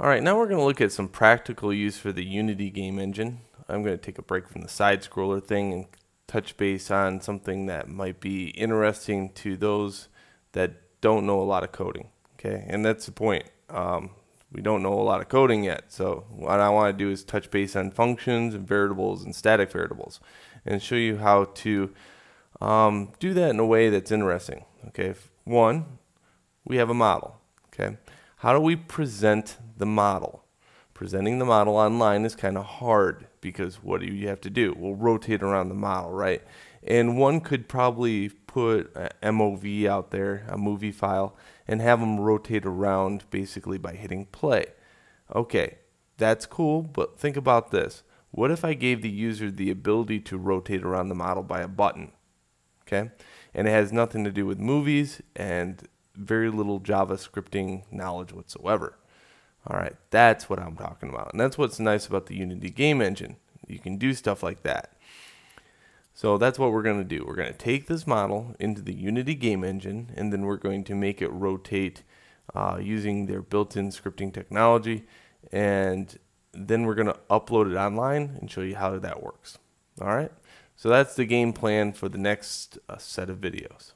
Alright, now we're going to look at some practical use for the Unity game engine. I'm going to take a break from the side scroller thing and touch base on something that might be interesting to those that don't know a lot of coding. Okay, and that's the point. Um, we don't know a lot of coding yet, so what I want to do is touch base on functions and variables and static variables and show you how to um, do that in a way that's interesting. Okay, one, we have a model. Okay, how do we present the model? Presenting the model online is kind of hard because what do you have to do? We'll rotate around the model, right? And one could probably put a MOV out there, a movie file, and have them rotate around basically by hitting play. Okay, that's cool, but think about this. What if I gave the user the ability to rotate around the model by a button? Okay, and it has nothing to do with movies and very little JavaScripting knowledge whatsoever. All right, that's what I'm talking about. And that's what's nice about the Unity game engine. You can do stuff like that. So that's what we're going to do. We're going to take this model into the Unity game engine, and then we're going to make it rotate uh, using their built-in scripting technology. And then we're going to upload it online and show you how that works. All right. So that's the game plan for the next uh, set of videos.